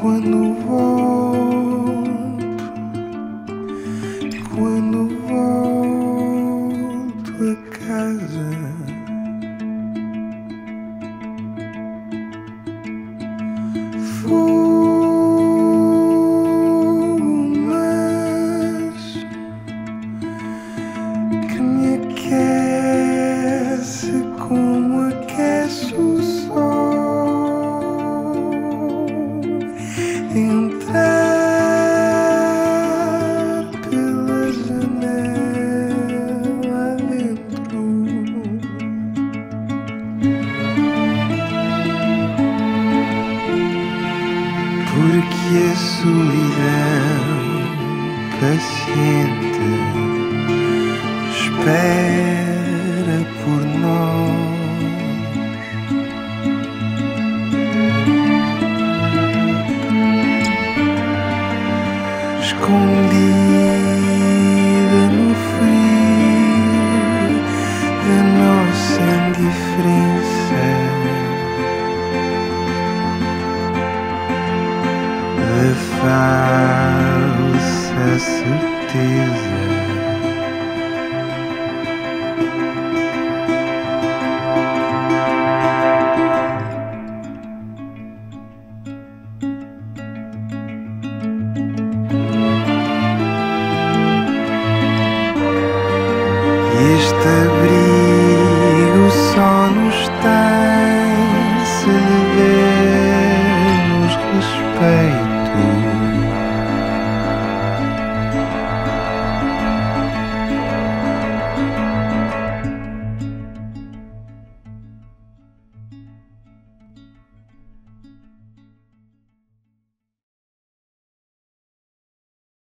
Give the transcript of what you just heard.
quando volto, quando volto a casa, vou. Entrar pela janela dentro. Porque a solidão paciente espera Escondida no frio da nossa indiferença. da falsa certeza 对